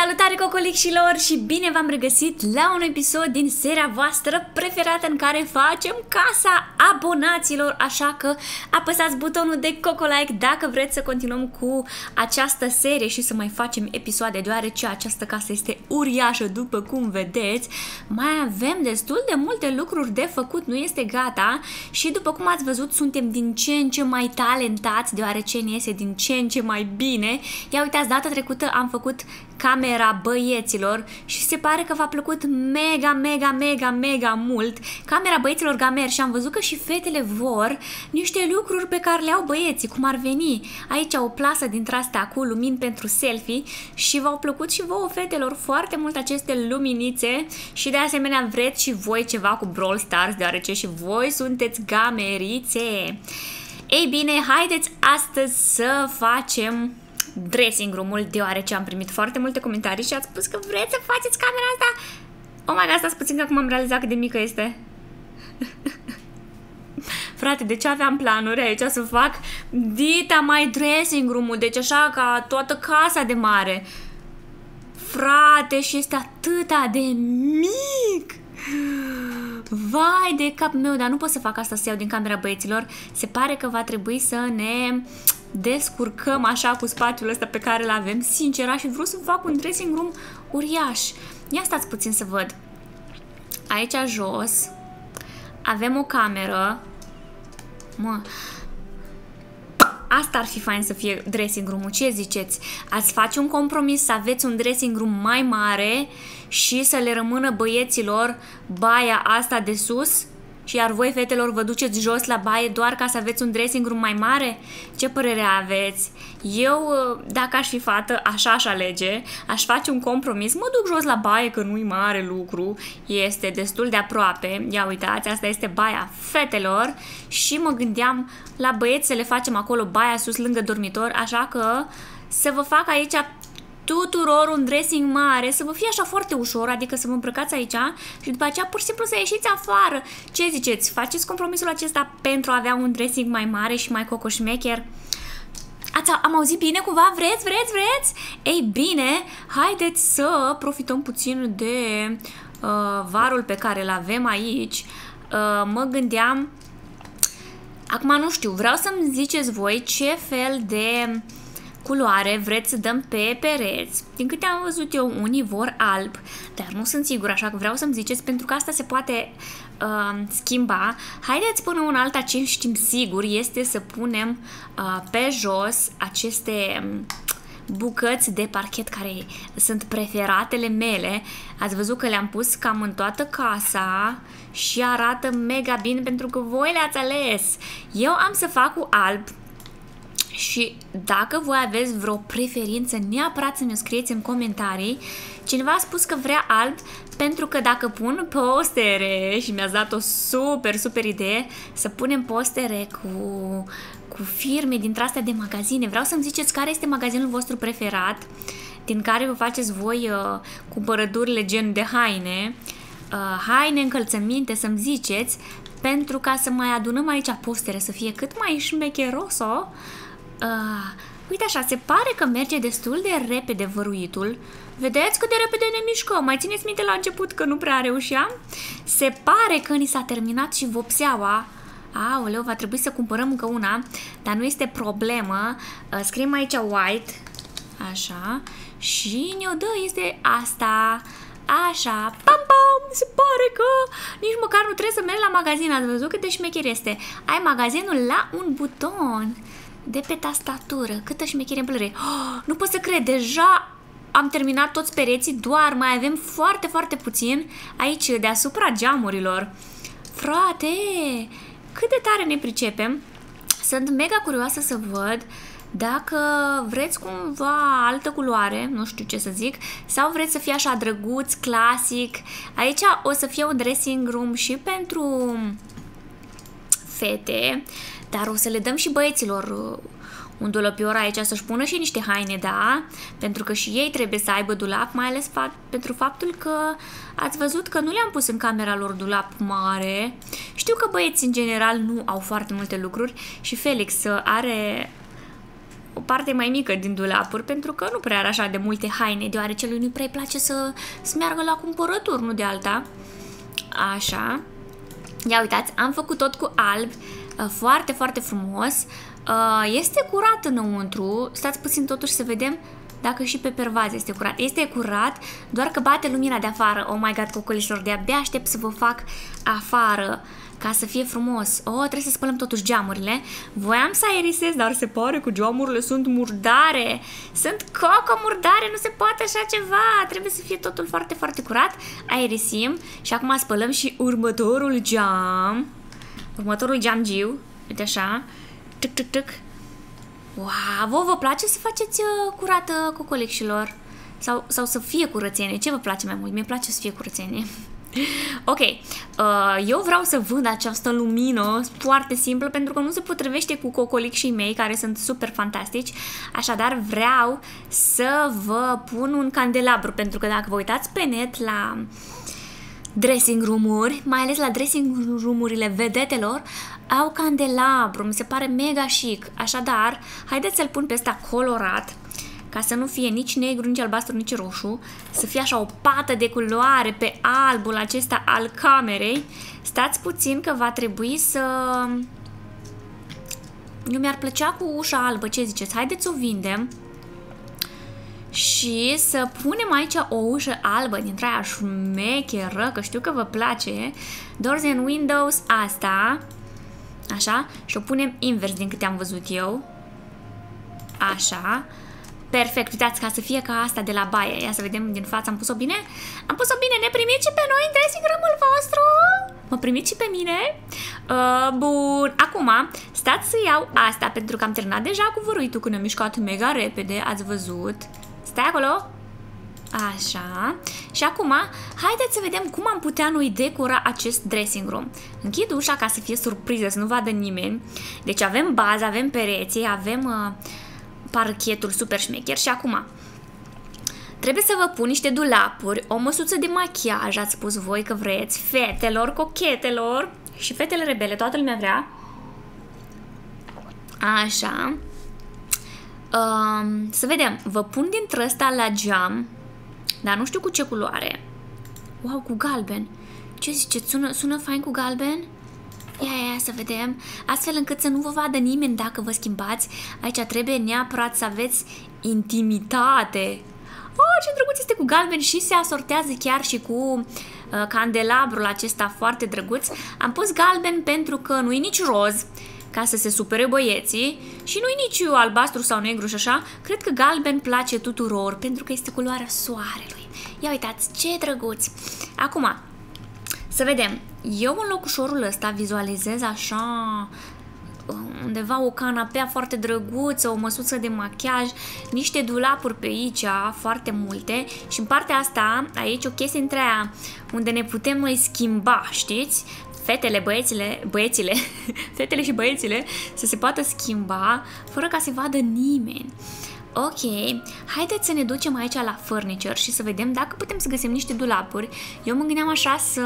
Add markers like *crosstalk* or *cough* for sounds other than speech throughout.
Salutare cocolicșilor și bine v-am regăsit la un episod din seria voastră preferată în care facem casa abonaților, așa că apăsați butonul de cocolike dacă vreți să continuăm cu această serie și să mai facem episoade, deoarece această casă este uriașă după cum vedeți. Mai avem destul de multe lucruri de făcut, nu este gata și după cum ați văzut suntem din ce în ce mai talentați, deoarece ne iese din ce în ce mai bine. Ia uitați, data trecută am făcut camera băieților și se pare că v-a plăcut mega, mega, mega, mega mult camera băieților gamer și am văzut că și fetele vor niște lucruri pe care le au băieții, cum ar veni. Aici o plasă dintre astea cu lumini pentru selfie și v-au plăcut și vouă fetelor foarte mult aceste luminițe și de asemenea vreți și voi ceva cu Brawl Stars, deoarece și voi sunteți gamerițe. Ei bine, haideți astăzi să facem dressing room-ul, deoarece am primit foarte multe comentarii și ați spus că vreți să faceți camera asta. Oh my god, stați puțin că acum am realizat cât de mică este. *laughs* Frate, de ce aveam planuri aici să fac dita mai dressing room-ul, deci așa ca toată casa de mare. Frate, și este atâta de mic. Vai de capul meu, dar nu pot să fac asta să iau din camera băieților. Se pare că va trebui să ne descurcăm așa cu spațiul ăsta pe care îl avem. Sincer, aș fi vrut să fac un dressing room uriaș. Ia stați puțin să văd. Aici jos avem o cameră. Mă, Asta ar fi fain să fie dressing room-ul. Ce ziceți? Ați face un compromis să aveți un dressing room mai mare și să le rămână băieților baia asta de sus? Și iar voi, fetelor, vă duceți jos la baie doar ca să aveți un dressing room mai mare? Ce părere aveți? Eu, dacă aș fi fată, așa aș alege, aș face un compromis, mă duc jos la baie că nu-i mare lucru, este destul de aproape. Ia uitați, asta este baia fetelor și mă gândeam la băieți să le facem acolo baia sus lângă dormitor, așa că să vă fac aici tuturor un dressing mare, să vă fie așa foarte ușor, adică să vă îmbrăcați aici și după aceea pur și simplu să ieșiți afară. Ce ziceți? Faceți compromisul acesta pentru a avea un dressing mai mare și mai cocoșmecher? Ați, am auzit bine cumva? Vreți, vreți, vreți? Ei bine, haideți să profităm puțin de uh, varul pe care îl avem aici. Uh, mă gândeam, acum nu știu, vreau să-mi ziceți voi ce fel de uh, culoare vreți să dăm pe pereți. Din câte am văzut eu, unii vor alb, dar nu sunt sigur, așa că vreau să-mi ziceți, pentru că asta se poate uh, schimba. Haideți până un alta ce știm sigur este să punem uh, pe jos aceste um, bucăți de parchet care sunt preferatele mele. Ați văzut că le-am pus cam în toată casa și arată mega bine pentru că voi le-ați ales. Eu am să fac cu alb, și dacă voi aveți vreo preferință, neapărat să mi-o scrieți în comentarii. Cineva a spus că vrea alb pentru că dacă pun postere și mi-ați dat o super, super idee să punem postere cu, cu firme dintre astea de magazine. Vreau să-mi ziceți care este magazinul vostru preferat din care vă faceți voi uh, cumpărăturile gen de haine, uh, haine, încălțăminte, să-mi ziceți, pentru ca să mai adunăm aici postere, să fie cât mai șmecheroso, Uh, uite așa, se pare că merge destul de repede văruitul. Vedeți cât de repede ne mișcăm? Mai țineți minte la început că nu prea reușeam? Se pare că ni s-a terminat și vopseaua. Aoleu, va trebui să cumpărăm încă una, dar nu este problemă. Uh, scriem aici white, așa, și ne-o dă, este asta. Așa, pam, pam, se pare că nici măcar nu trebuie să mergi la magazin. Ați văzut cât de șmecher este? Ai magazinul la un buton de pe tastatură. Câtă șmecherie îmi plăre. Oh, nu pot să cred, deja am terminat toți pereții, doar mai avem foarte, foarte puțin aici deasupra geamurilor. Frate, cât de tare ne pricepem. Sunt mega curioasă să văd dacă vreți cumva altă culoare, nu știu ce să zic, sau vreți să fie așa drăguț, clasic. Aici o să fie un dressing room și pentru fete, dar o să le dăm și băieților uh, un dulapior aici să-și pună și niște haine, da? Pentru că și ei trebuie să aibă dulap, mai ales fa- pentru faptul că ați văzut că nu le-am pus în camera lor dulap mare. Știu că băieții în general nu au foarte multe lucruri și Felix uh, are o parte mai mică din dulapuri pentru că nu prea are așa de multe haine, deoarece lui nu prea îi place să, să meargă la cumpărături, nu de alta. Așa. Ia uitați, am făcut tot cu alb, uh, foarte, foarte frumos. Uh, este curat înăuntru, stați puțin totuși să vedem dacă și pe pervaz este curat. Este curat, doar că bate lumina de afară. Oh my god, cocolișilor, de-abia aștept să vă fac afară ca să fie frumos. Oh, trebuie să spălăm totuși geamurile. Voiam să aerisez, dar se pare că geamurile sunt murdare. Sunt coco murdare, nu se poate așa ceva. Trebuie să fie totul foarte, foarte curat. Aerisim și acum spălăm și următorul geam. Următorul geamgiu. Uite așa. Tic, tic, tic. Wow, vă, vă place să faceți uh, curată cocolecșilor? Sau, sau să fie curățenie? Ce vă place mai mult? Mie place să fie curățenie. *laughs* ok, uh, eu vreau să vând această lumină foarte simplă pentru că nu se potrivește cu cocolicșii mei care sunt super fantastici, așadar vreau să vă pun un candelabru pentru că dacă vă uitați pe net la dressing room-uri, mai ales la dressing room-urile vedetelor, au candelabru, mi se pare mega chic. Așadar, haideți să-l pun pe ăsta colorat, ca să nu fie nici negru, nici albastru, nici roșu, să fie așa o pată de culoare pe albul acesta al camerei. Stați puțin că va trebui să... Nu mi-ar plăcea cu ușa albă, ce ziceți? Haideți să o vindem și să punem aici o ușă albă dintre aia șmecheră, că știu că vă place, Doors and Windows asta, așa, și o punem invers din câte am văzut eu, așa, perfect, uitați, ca să fie ca asta de la baie, ia să vedem din față, am pus-o bine? Am pus-o bine, ne primiți și pe noi în dressing room vostru? Mă primiți și pe mine? Uh, bun, acum, stați să iau asta, pentru că am terminat deja cu văruitul, când am mișcat mega repede, ați văzut, Stai acolo. Așa. Și acum, haideți să vedem cum am putea noi decora acest dressing room. Închid ușa ca să fie surpriză, să nu vadă nimeni. Deci avem baza, avem pereții, avem uh, parchetul super șmecher și acum trebuie să vă pun niște dulapuri, o măsuță de machiaj, ați spus voi că vreți, fetelor, cochetelor și fetele rebele, toată lumea vrea. Așa. Um, să vedem, vă pun dintre ăsta la geam, dar nu știu cu ce culoare. Wow, cu galben. Ce ziceți? Sună, sună fain cu galben? Ia, ia, ia, să vedem. Astfel încât să nu vă vadă nimeni dacă vă schimbați. Aici trebuie neapărat să aveți intimitate. Oh, ce drăguț este cu galben și se asortează chiar și cu uh, candelabrul acesta foarte drăguț. Am pus galben pentru că nu e nici roz, ca să se supere băieții și nu-i nici albastru sau negru și așa, cred că galben place tuturor pentru că este culoarea soarelui. Ia uitați, ce drăguț! Acum, să vedem. Eu în locușorul ăsta vizualizez așa undeva o canapea foarte drăguță, o măsuță de machiaj, niște dulapuri pe aici, foarte multe și în partea asta, aici o chestie între aia unde ne putem noi schimba, știți? Fetele, băiețile, băiețile, *laughs* fetele și băiețile să se poată schimba fără ca să vadă nimeni. Ok, haideți să ne ducem aici la furniture și să vedem dacă putem să găsim niște dulapuri. Eu mă gândeam așa să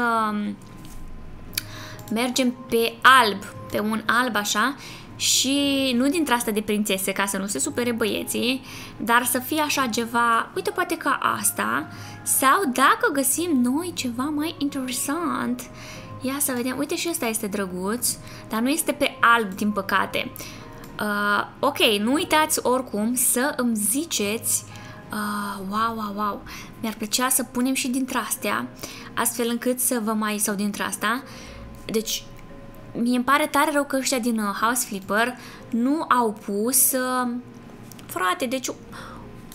mergem pe alb, pe un alb așa și nu dintre asta de prințese ca să nu se supere băieții, dar să fie așa ceva, uite poate ca asta, sau dacă găsim noi ceva mai interesant, Ia să vedem. Uite și ăsta este drăguț, dar nu este pe alb, din păcate. Uh, ok, nu uitați oricum să îmi ziceți uh, wow, wow, wow. Mi-ar plăcea să punem și dintre astea, astfel încât să vă mai... sau dintre asta. Deci, mi îmi pare tare rău că ăștia din uh, House Flipper nu au pus... Uh, frate, deci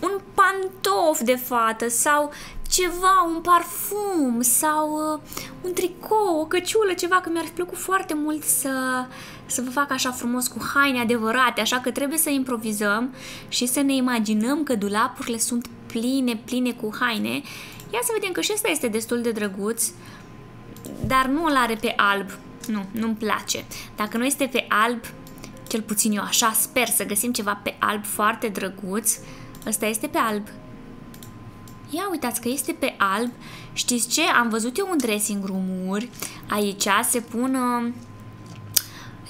un pantof de fată sau ceva, un parfum sau uh, un tricou, o căciulă, ceva, că mi-ar fi plăcut foarte mult să, să vă fac așa frumos cu haine adevărate, așa că trebuie să improvizăm și să ne imaginăm că dulapurile sunt pline, pline cu haine. Ia să vedem că și ăsta este destul de drăguț, dar nu îl are pe alb. Nu, nu-mi place. Dacă nu este pe alb, cel puțin eu așa sper să găsim ceva pe alb foarte drăguț. Ăsta este pe alb. Ia uitați că este pe alb. Știți ce? Am văzut eu un dressing room Aici se pun uh,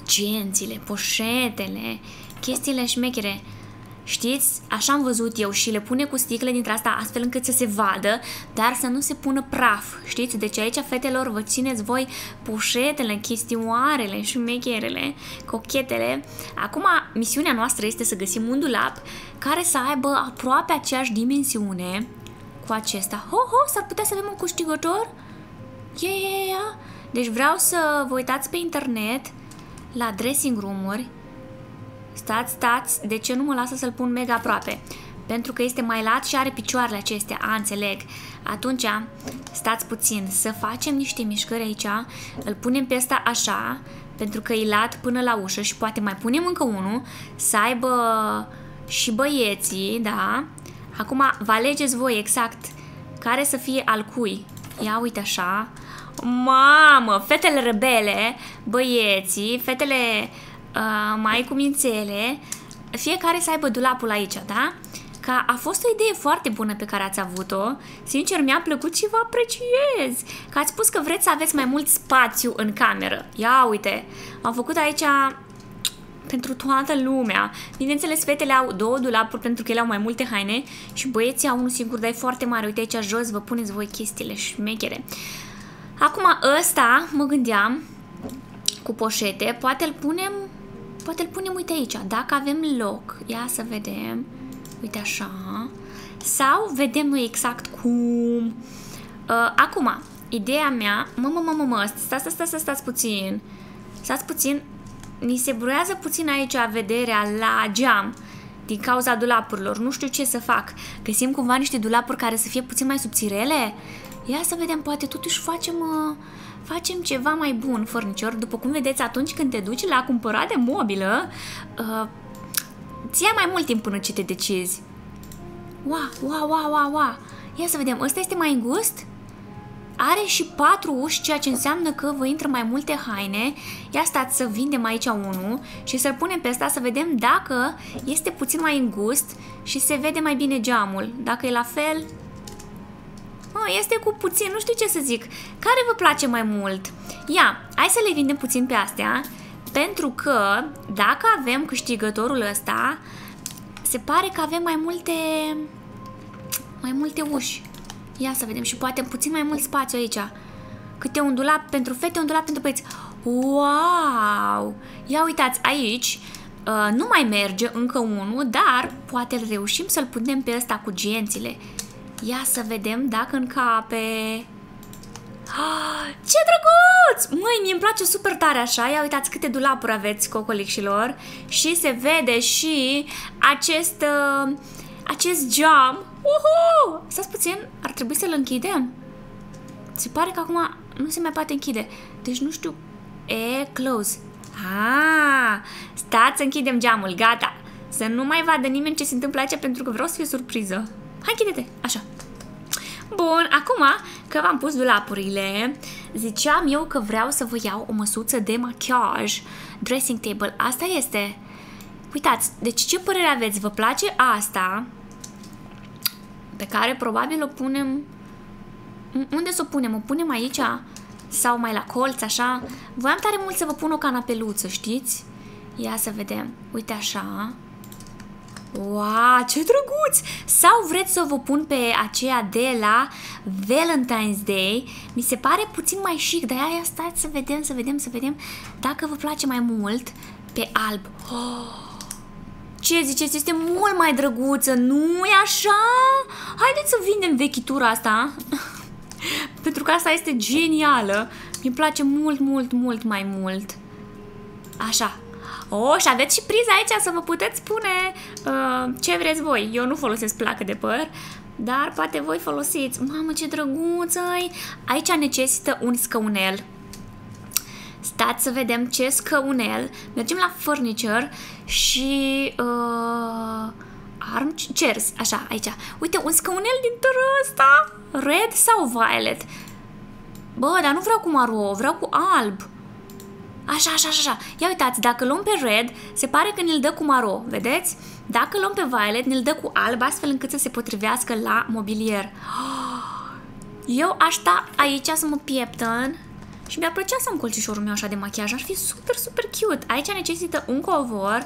gențile, poșetele, chestiile șmechere. Știți, așa am văzut eu și le pune cu sticle dintre asta astfel încât să se vadă, dar să nu se pună praf. Știți, deci aici, fetelor, vă țineți voi pușetele, chestioarele, șmecherele, cochetele. Acum, misiunea noastră este să găsim un dulap care să aibă aproape aceeași dimensiune cu acesta. Ho, ho, s-ar putea să avem un câștigător? Yeah, yeah, yeah. Deci vreau să vă uitați pe internet la dressing room-uri Stați, stați, de ce nu mă lasă să-l pun mega aproape? Pentru că este mai lat și are picioarele acestea, a, înțeleg. Atunci, stați puțin, să facem niște mișcări aici, îl punem pe ăsta așa, pentru că e lat până la ușă și poate mai punem încă unul, să aibă și băieții, da? Acum, vă alegeți voi exact care să fie al cui. Ia uite așa. Mamă, fetele rebele, băieții, fetele uh, mai cu mințele, fiecare să aibă dulapul aici, da? Că a fost o idee foarte bună pe care ați avut-o. Sincer, mi-a plăcut și vă apreciez. Că ați spus că vreți să aveți mai mult spațiu în cameră. Ia uite, am făcut aici pentru toată lumea. Bineînțeles, fetele au două dulapuri pentru că ele au mai multe haine și băieții au unul singur, dar e foarte mare. Uite aici jos, vă puneți voi chestiile șmechere. Acum, ăsta, mă gândeam, cu poșete, poate îl punem Poate îl punem, uite aici, dacă avem loc. Ia să vedem. Uite așa. Sau vedem noi exact cum. Uh, acum, ideea mea... Mă, mă, mă, mă, mă, stați, stați, stați, stați puțin. Stați puțin. Ni se bruiază puțin aici vederea la geam din cauza dulapurilor. Nu știu ce să fac. Găsim cumva niște dulapuri care să fie puțin mai subțirele? Ia să vedem, poate totuși facem... Uh, facem ceva mai bun, furnicior. După cum vedeți, atunci când te duci la cumpărat de mobilă, uh, ți ia mai mult timp până ce te decizi. Wow, wow, wow, wow, wow. Ia să vedem, ăsta este mai îngust? Are și patru uși, ceea ce înseamnă că vă intră mai multe haine. Ia stați să vindem aici unul și să-l punem pe ăsta să vedem dacă este puțin mai îngust și se vede mai bine geamul. Dacă e la fel, oh, este cu puțin, nu știu ce să zic. Care vă place mai mult? Ia, hai să le vindem puțin pe astea, pentru că dacă avem câștigătorul ăsta, se pare că avem mai multe mai multe uși. Ia să vedem și poate puțin mai mult spațiu aici. Câte un dulap pentru fete, un dulap pentru băieți. Wow! Ia uitați, aici uh, nu mai merge încă unul, dar poate reușim să-l punem pe ăsta cu gențile. Ia să vedem dacă încape. Ah, ce drăguț! Măi, mi îmi place super tare așa. Ia uitați câte dulapuri aveți, cocolicșilor. Și se vede și acest, uh, acest geam. Uhu! Stați puțin, ar trebui să-l închidem. Se pare că acum nu se mai poate închide. Deci nu știu... E, close. Ah, stați să închidem geamul, gata. Să nu mai vadă nimeni ce se întâmplă aici pentru că vreau să fie surpriză. Hai, închide-te, așa. Bun, acum că v-am pus dulapurile, ziceam eu că vreau să vă iau o măsuță de machiaj, dressing table. Asta este. Uitați, deci ce părere aveți? Vă place asta? Pe care probabil o punem... Unde să o punem? O punem aici? Sau mai la colț, așa? Voiam tare mult să vă pun o canapeluță, știți? Ia să vedem. Uite așa. Wow, ce drăguț! Sau vreți să vă pun pe aceea de la Valentine's Day? Mi se pare puțin mai chic, dar aia stați să vedem, să vedem, să vedem dacă vă place mai mult pe alb. Oh! Ce ziceți? Este mult mai drăguță, nu e așa? Haideți să vindem vechitura asta. *laughs* Pentru că asta este genială. Mi place mult, mult, mult mai mult. Așa, Oh, și aveți și priza aici să vă puteți spune uh, ce vreți voi. Eu nu folosesc placă de păr, dar poate voi folosiți. Mamă, ce drăguță -i. Aici necesită un scăunel. Stați să vedem ce scăunel. Mergem la furniture și... Uh, arm chairs, așa, aici. Uite, un scăunel din tără ăsta. Red sau violet? Bă, dar nu vreau cu maro, vreau cu alb. Așa, așa, așa. Ia uitați, dacă luăm pe red, se pare că ne-l dă cu maro, vedeți? Dacă luăm pe violet, ne-l dă cu alb, astfel încât să se potrivească la mobilier. *gasps* Eu aș sta aici să mă pieptăn și mi-ar plăcea să am colțișorul meu așa de machiaj. Ar fi super, super cute. Aici necesită un covor.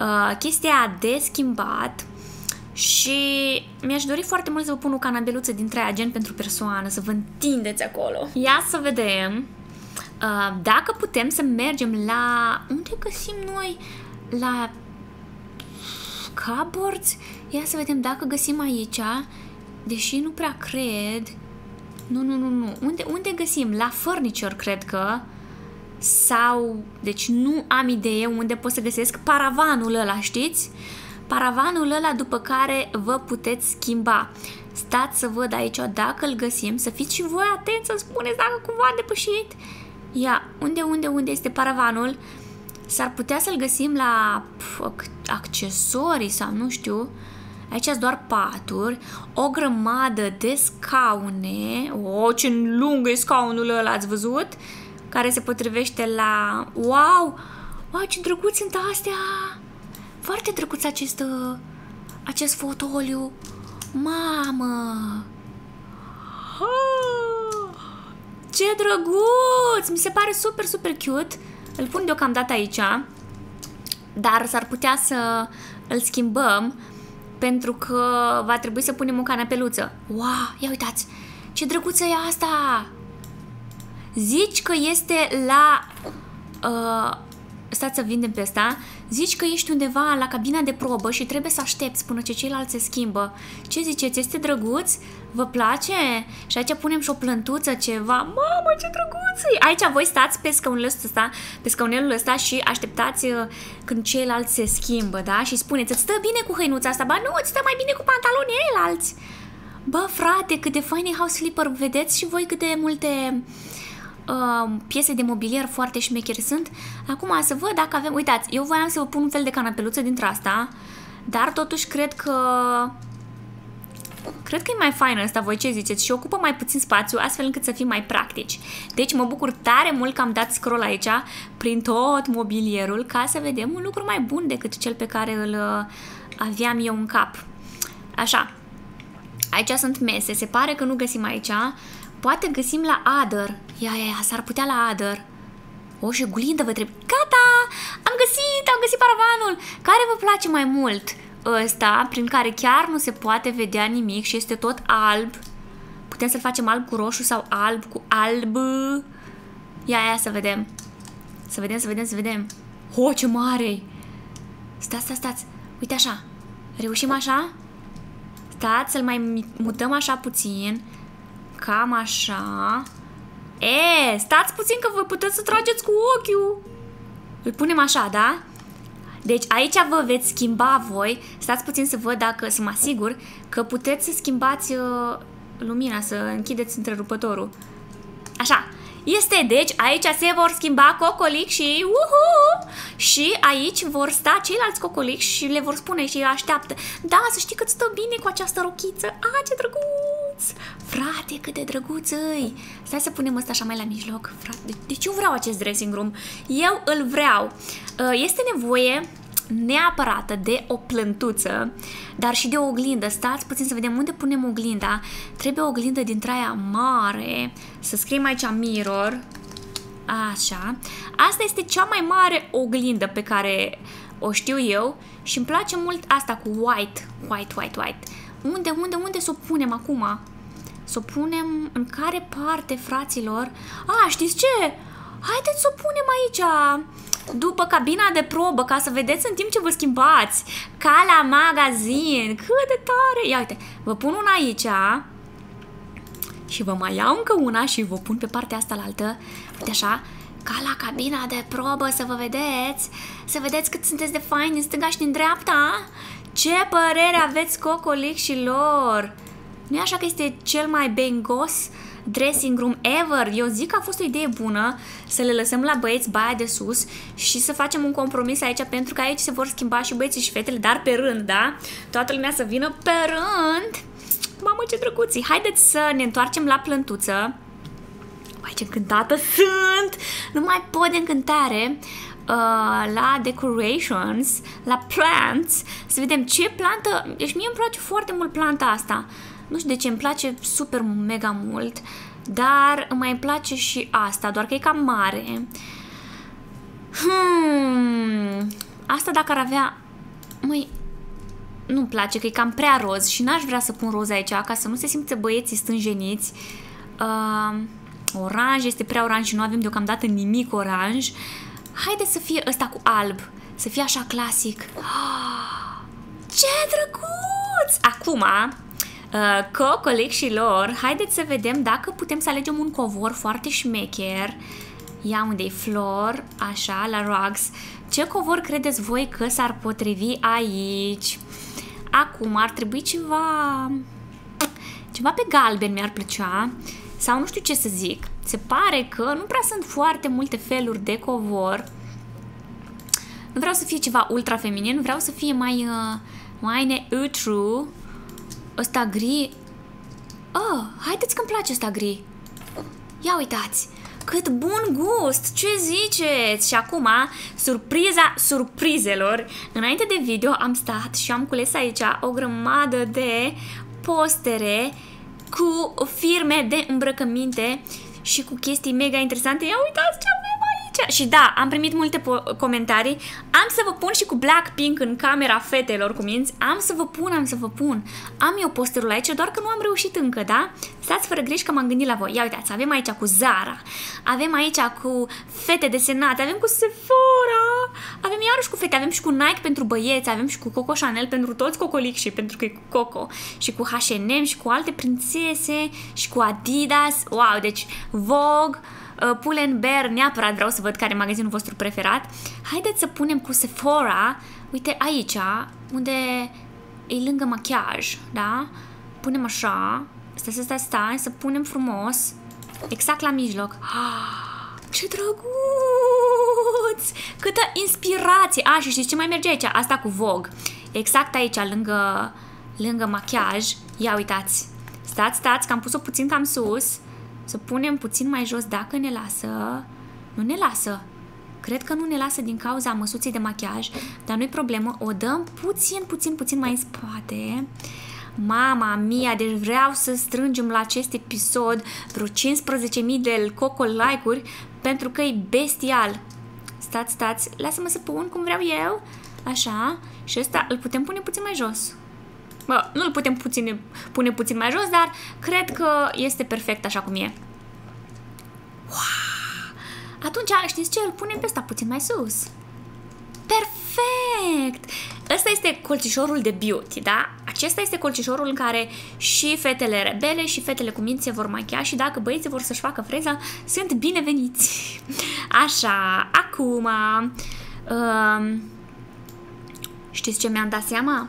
uh, chestia de schimbat și mi-aș dori foarte mult să vă pun o canabeluță dintre agent pentru persoană, să vă întindeți acolo. Ia să vedem uh, dacă putem să mergem la... Unde găsim noi? La cupboards? Ia să vedem dacă găsim aici, deși nu prea cred. Nu, nu, nu, nu. Unde, unde găsim? La furniture, cred că. Sau, deci nu am idee unde pot să găsesc paravanul ăla, știți? Paravanul ăla după care vă puteți schimba. Stați să văd aici dacă îl găsim, să fiți și voi atenți să spuneți dacă cumva a depășit. Ia, unde, unde, unde este paravanul? S-ar putea să-l găsim la accesorii sau nu știu. Aici sunt doar paturi, o grămadă de scaune. O, oh, ce lung e scaunul ăla, ați văzut? Care se potrivește la... Wow! Wow, ce drăguț sunt astea! Foarte drăguț acest, acest fotoliu. Mamă! Ce drăguț! Mi se pare super, super cute. Îl pun deocamdată aici, dar s-ar putea să îl schimbăm pentru că va trebui să punem o canapeluță. Wow, ia uitați, ce drăguță e asta! Zici că este la... Uh, stați să vindem pe asta. Zici că ești undeva la cabina de probă și trebuie să aștepți până ce ceilalți se schimbă. Ce ziceți? Este drăguț? Vă place? Și aici punem și o plântuță, ceva. Mamă, ce drăguț e! Aici voi stați pe scaunul ăsta, pe scaunelul ăsta și așteptați uh, când ceilalți se schimbă, da? Și spuneți, îți stă bine cu hăinuța asta? Ba nu, îți stă mai bine cu pantalonii alți. Bă, frate, cât de fain e House Flipper, vedeți și voi cât de multe uh, piese de mobilier foarte șmecheri sunt. Acum să văd dacă avem... Uitați, eu voiam să vă pun un fel de canapeluță dintre asta, dar totuși cred că... Cred că e mai fain ăsta, voi ce ziceți? Și ocupă mai puțin spațiu, astfel încât să fim mai practici. Deci mă bucur tare mult că am dat scroll aici, prin tot mobilierul, ca să vedem un lucru mai bun decât cel pe care îl uh, aveam eu în cap. Așa, aici sunt mese, se pare că nu găsim aici, Poate găsim la Adder. Ia, ia, ia, s-ar putea la Adder. O, și gulindă vă trebuie. Gata! Am găsit, am găsit paravanul! Care vă place mai mult? Ăsta, prin care chiar nu se poate vedea nimic și este tot alb. Putem să-l facem alb cu roșu sau alb cu alb. Ia, ia, să vedem. Să vedem, să vedem, să vedem. O, ce mare Stați, stați, stați. Uite așa. Reușim așa? Stați, să-l mai mutăm așa puțin. Cam așa. E, stați puțin că vă puteți să trageți cu ochiul. Îl punem așa, da? Deci aici vă veți schimba voi. Stați puțin să văd dacă, să mă asigur, că puteți să schimbați uh, lumina, să închideți întrerupătorul. Așa. Este, deci, aici se vor schimba cocolic și uhu! Și aici vor sta ceilalți cocolic și le vor spune și așteaptă. Da, să știi că stă bine cu această rochiță. A, ce drăguț! Frate, cât de drăguț îi! Stai să punem ăsta așa mai la mijloc. Frate, de, deci eu vreau acest dressing room. Eu îl vreau. Uh, este nevoie neapărată de o plântuță, dar și de o oglindă. Stați puțin să vedem unde punem oglinda. Trebuie o oglindă dintre aia mare. Să scriem aici mirror. Așa. Asta este cea mai mare oglindă pe care o știu eu și îmi place mult asta cu white. White, white, white. Unde, unde, unde să o punem acum? Să o punem în care parte, fraților? A, știți ce? Haideți să o punem aici după cabina de probă ca să vedeți în timp ce vă schimbați. Ca la magazin. Cât de tare! Ia uite, vă pun una aici și vă mai iau încă una și vă pun pe partea asta la altă. Uite așa, ca la cabina de probă să vă vedeți, să vedeți cât sunteți de faini în stânga și din dreapta. Ce părere aveți Cocolic și lor? Nu e așa că este cel mai bengos dressing room ever. Eu zic că a fost o idee bună să le lăsăm la băieți baia de sus și să facem un compromis aici pentru că aici se vor schimba și băieții și fetele, dar pe rând, da? Toată lumea să vină pe rând. Mamă, ce drăguții! Haideți să ne întoarcem la plântuță. Vai, ce încântată sunt! Nu mai pot de încântare. Uh, la decorations, la plants, să vedem ce plantă... Deci mie îmi place foarte mult planta asta. Nu știu de ce, îmi place super mega mult, dar îmi mai place și asta, doar că e cam mare. Hmm, asta dacă ar avea Măi, nu-mi place, că e cam prea roz și n-aș vrea să pun roz aici, ca să nu se simte băieții stânjeniți. Uh, oranj este prea oranj și nu avem deocamdată nimic oranj. Haide să fie ăsta cu alb, să fie așa clasic. Oh, *gasps* ce drăguț! Acum, uh, Cocolic și lor, haideți să vedem dacă putem să alegem un covor foarte șmecher. Ia unde flor, așa, la rugs. Ce covor credeți voi că s-ar potrivi aici? Acum ar trebui ceva... Ceva pe galben mi-ar plăcea. Sau nu știu ce să zic. Se pare că nu prea sunt foarte multe feluri de covor. Nu vreau să fie ceva ultra feminin, vreau să fie mai, uh, mai neutru. Ăsta gri... Oh, haideți că-mi place ăsta gri. Ia uitați! Cât bun gust! Ce ziceți? Și acum, surpriza surprizelor. Înainte de video am stat și am cules aici o grămadă de postere cu firme de îmbrăcăminte și cu chestii mega interesante. Ia uitați ce avem aici! Și da, am primit multe comentarii. Am să vă pun și cu Blackpink în camera fetelor cu minți. Am să vă pun, am să vă pun. Am eu posterul aici, doar că nu am reușit încă, da? Stați fără griji că m-am gândit la voi. Ia uitați, avem aici cu Zara, avem aici cu fete desenate, avem cu Sephora, avem iarăși cu fete, avem și cu Nike pentru băieți, avem și cu Coco Chanel pentru toți cocolic și pentru că e cu Coco, și cu H&M și cu alte prințese și cu Adidas. Wow, deci Vogue, uh, Pull&Bear, neapărat vreau să văd care e magazinul vostru preferat. Haideți să punem cu Sephora, uite aici, unde e lângă machiaj, da? Punem așa, stai, stai, stai, stai, să punem frumos, exact la mijloc. Ah, *gasps* ce drăguț! Câtă inspirație! A, și știți ce mai merge aici? Asta cu Vogue. Exact aici, lângă, lângă machiaj. Ia uitați. Stați, stați, că am pus-o puțin cam sus. Să punem puțin mai jos dacă ne lasă. Nu ne lasă. Cred că nu ne lasă din cauza măsuții de machiaj, dar nu-i problemă. O dăm puțin, puțin, puțin mai în spate. Mama mia, deci vreau să strângem la acest episod vreo 15.000 de coco like-uri pentru că e bestial. Stați, stați, lasă-mă să pun cum vreau eu. Așa. Și ăsta îl putem pune puțin mai jos. Bă, nu îl putem puțin, pune puțin mai jos, dar cred că este perfect așa cum e. Wow! Atunci, știți ce? Îl punem pe ăsta puțin mai sus. Perfect! Ăsta este colțișorul de beauty, da? Acesta este colțișorul în care și fetele rebele și fetele cu minți se vor machia și dacă băieții vor să-și facă freza, sunt bineveniți. *laughs* Așa, acum... Um, știți ce mi-am dat seama?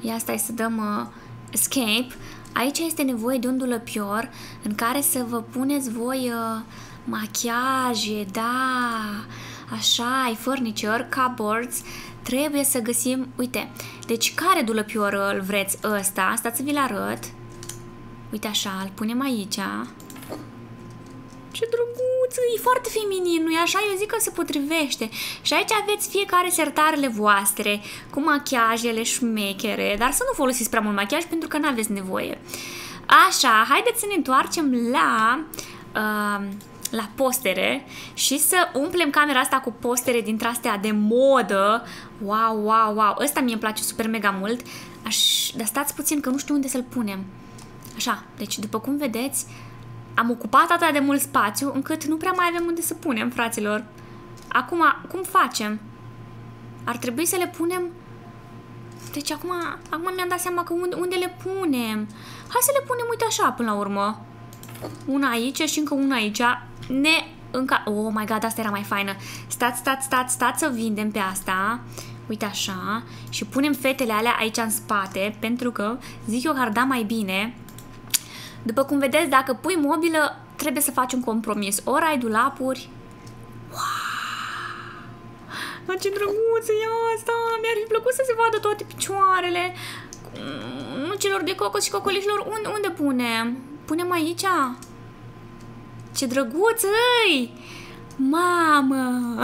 Ia stai să dăm uh, escape. Aici este nevoie de un dulăpior în care să vă puneți voi uh, machiaje, da, așa, ai furniture, cupboards, trebuie să găsim, uite, deci care dulăpior îl vreți ăsta? Stați să vi-l arăt. Uite așa, îl punem aici. Ce drăguț, e foarte feminin, nu-i așa? Eu zic că se potrivește. Și aici aveți fiecare sertarele voastre, cu machiajele șmechere, dar să nu folosiți prea mult machiaj pentru că nu aveți nevoie. Așa, haideți să ne întoarcem la... Uh, la postere și să umplem camera asta cu postere dintre astea de modă. Wow, wow, wow. Ăsta mie îmi place super mega mult. Aș... Dar stați puțin că nu știu unde să-l punem. Așa, deci după cum vedeți, am ocupat atât de mult spațiu încât nu prea mai avem unde să punem, fraților. Acum, cum facem? Ar trebui să le punem... Deci acum, acum mi-am dat seama că unde, unde le punem. Hai să le punem, uite așa, până la urmă. Una aici și încă una aici. Ne înca... Oh my god, asta era mai faină. Stați, stați, stați, stați să vindem pe asta. Uite așa. Și punem fetele alea aici în spate, pentru că zic eu că ar da mai bine. După cum vedeți, dacă pui mobilă, trebuie să faci un compromis. Ori ai dulapuri... Wow! Ce drăguț e asta! Mi-ar fi plăcut să se vadă toate picioarele. Nu celor de cocos și cocolișilor. Unde, unde punem? Punem aici? Ce drăguț îi! Mamă!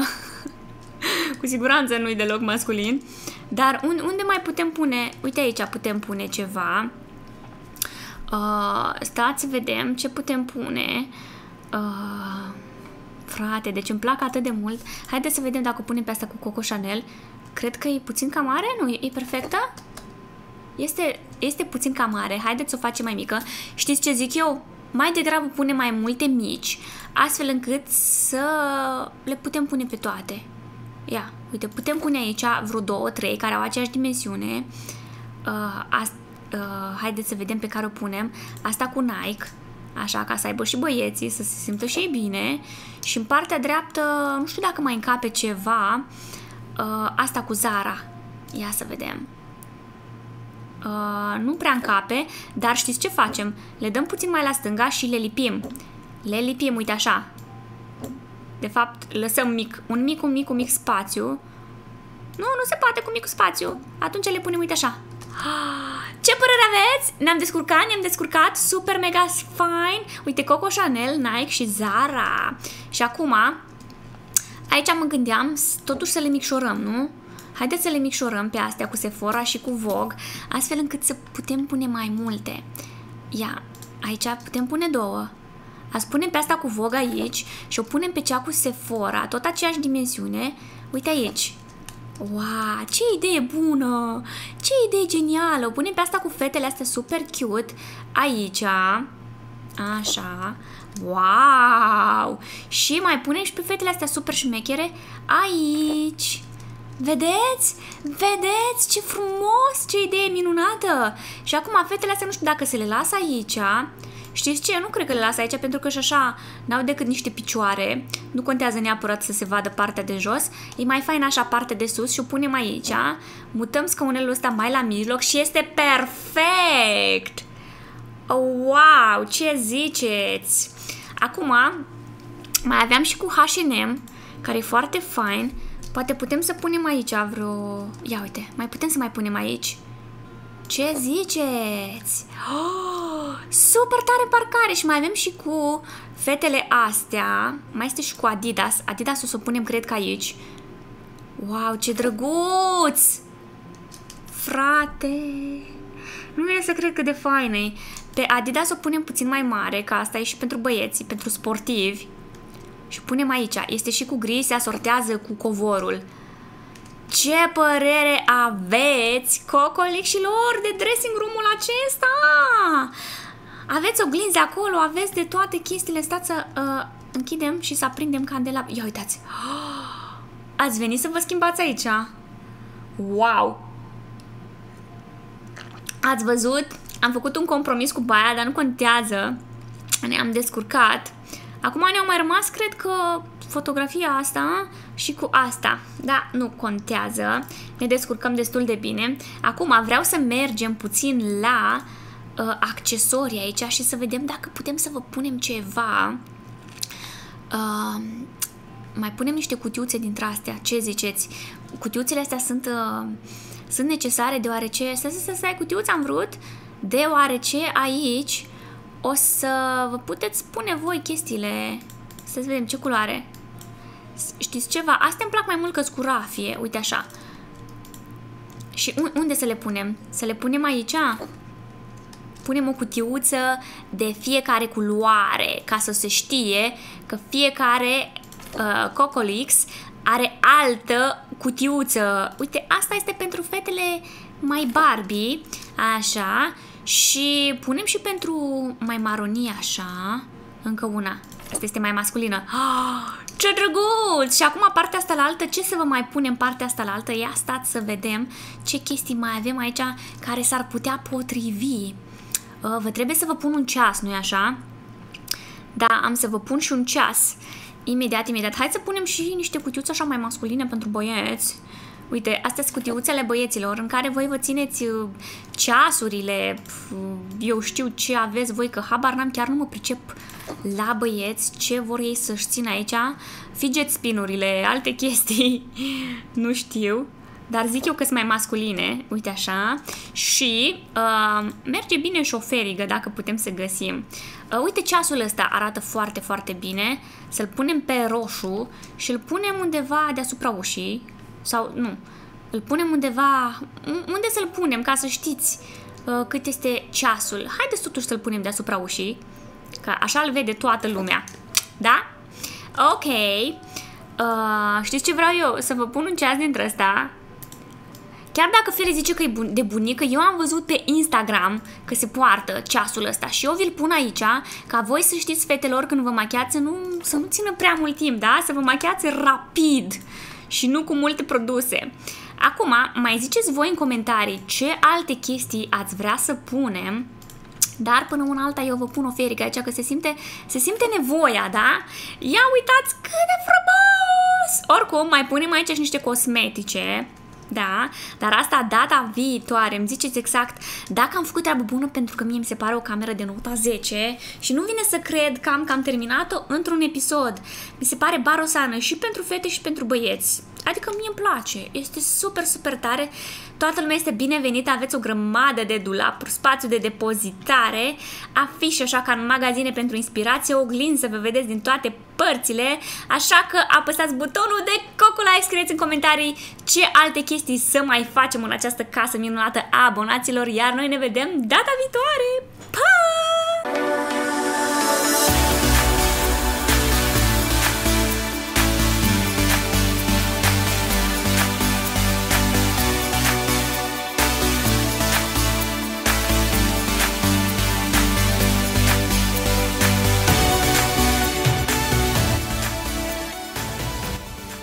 *laughs* Cu siguranță nu-i deloc masculin. Dar unde mai putem pune? Uite aici putem pune ceva. Uh, stați să vedem ce putem pune. Uh, frate, deci îmi plac atât de mult. Haideți să vedem dacă punem pe asta cu Coco Chanel. Cred că e puțin cam mare, nu? E, e perfectă? Este, este puțin cam mare. Haideți să o facem mai mică. Știți ce zic eu? Mai degrabă pune mai multe mici, astfel încât să le putem pune pe toate. Ia, uite, putem pune aici vreo două, trei, care au aceeași dimensiune. Uh, ast, uh, haideți să vedem pe care o punem. Asta cu Nike, așa, ca să aibă și băieții, să se simtă și ei bine. Și în partea dreaptă, nu știu dacă mai încape ceva, uh, asta cu Zara. Ia să vedem. Uh, nu prea încape, dar știți ce facem? Le dăm puțin mai la stânga și le lipim. Le lipim, uite așa. De fapt, lăsăm mic, un mic, un mic, un mic spațiu. Nu, nu se poate cu mic spațiu. Atunci le punem, uite așa. Ce părere aveți? Ne-am descurcat, ne-am descurcat, super mega fine. Uite, Coco Chanel, Nike și Zara. Și acum, aici mă gândeam totuși să le micșorăm, nu? Haideți să le micșorăm pe astea cu Sephora și cu Vogue, astfel încât să putem pune mai multe. Ia, aici putem pune două. Azi punem pe asta cu Vogue aici și o punem pe cea cu Sephora, tot aceeași dimensiune. Uite aici. Wow, ce idee bună! Ce idee genială! O punem pe asta cu fetele astea super cute aici. Așa. Wow! Și mai punem și pe fetele astea super șmechere aici. Vedeți? Vedeți? Ce frumos! Ce idee minunată! Și acum fetele astea nu știu dacă se le lasă aici. Știți ce? Eu nu cred că le lasă aici pentru că și așa n-au decât niște picioare. Nu contează neapărat să se vadă partea de jos. E mai fain așa partea de sus și o punem aici. Mutăm scaunelul ăsta mai la mijloc și este perfect! Oh, wow! Ce ziceți? Acum mai aveam și cu H&M care e foarte fain Poate putem să punem aici vreo... Ia uite, mai putem să mai punem aici. Ce ziceți? Oh, super tare parcare și mai avem și cu fetele astea. Mai este și cu Adidas. Adidas o să o punem, cred că aici. Wow, ce drăguț! Frate! Nu e să cred cât de faină e. Pe Adidas o punem puțin mai mare, că asta e și pentru băieții, pentru sportivi. Și punem aici. Este și cu gri, se asortează cu covorul. Ce părere aveți, cocolicșilor, de dressing room-ul acesta? Aveți oglinzi acolo, aveți de toate chestiile. Stați să uh, închidem și să aprindem candela. Ia uitați! *gasps* Ați venit să vă schimbați aici? Wow! Ați văzut? Am făcut un compromis cu baia, dar nu contează. Ne-am descurcat. Acum ne-au mai rămas, cred că, fotografia asta și cu asta. Da, nu contează. Ne descurcăm destul de bine. Acum vreau să mergem puțin la uh, accesorii aici și să vedem dacă putem să vă punem ceva. Uh, mai punem niște cutiuțe dintre astea. Ce ziceți? Cutiuțele astea sunt, uh, sunt necesare deoarece... Stai, stai, stai, cutiuța am vrut, deoarece aici o să vă puteți spune voi chestiile. Să vedem ce culoare. Știți ceva? Astea îmi plac mai mult că cu rafie. Uite așa. Și unde să le punem? Să le punem aici? Punem o cutiuță de fiecare culoare ca să se știe că fiecare uh, Cocolix are altă cutiuță. Uite, asta este pentru fetele mai Barbie, așa, și punem și pentru mai maronie așa, încă una. Asta este mai masculină. Oh, ce drăguț! Și acum partea asta la altă, ce să vă mai punem partea asta la altă? Ia stați să vedem ce chestii mai avem aici care s-ar putea potrivi. Uh, vă trebuie să vă pun un ceas, nu-i așa? Da, am să vă pun și un ceas. Imediat, imediat. Hai să punem și niște cutiuțe așa mai masculine pentru băieți. Uite, astea sunt cutiuțele băieților în care voi vă țineți uh, ceasurile, eu știu ce aveți voi, că habar n-am, chiar nu mă pricep la băieți ce vor ei să-și țină aici, fidget spinurile, alte *laughs* chestii, nu știu, dar zic eu că sunt mai masculine, uite așa, și uh, merge bine șoferigă dacă putem să găsim. Uh, uite ceasul ăsta arată foarte, foarte bine, să-l punem pe roșu și îl punem undeva deasupra ușii, sau nu, îl punem undeva, unde să-l punem ca să știți uh, cât este ceasul. Haideți totuși să-l punem deasupra ușii, că așa îl vede toată lumea. Da? Ok. Uh, știți ce vreau eu? Să vă pun un ceas dintre ăsta. Chiar dacă Feli zice că e bun, de bunică, eu am văzut pe Instagram că se poartă ceasul ăsta și eu vi-l pun aici ca voi să știți, fetelor, când vă machiați, nu, să nu țină prea mult timp, da? Să vă machiați rapid și nu cu multe produse. Acum, mai ziceți voi în comentarii ce alte chestii ați vrea să punem dar până una alta eu vă pun o ferică aici că se simte, se simte nevoia, da? Ia uitați cât de frumos! Oricum, mai punem aici și niște cosmetice da, dar asta data viitoare, îmi ziceți exact dacă am făcut treabă bună pentru că mie mi se pare o cameră de nota 10 și nu vine să cred că am, că am terminat-o într-un episod. Mi se pare barosană și pentru fete și pentru băieți. Adică mie îmi place, este super, super tare. Toată lumea este binevenită, aveți o grămadă de dulapuri, spațiu de depozitare, afișe așa ca în magazine pentru inspirație, oglinzi să vă vedeți din toate părțile, așa că apăsați butonul de like, scrieți în comentarii ce alte chestii să mai facem în această casă minunată a abonaților, iar noi ne vedem data viitoare! Pa!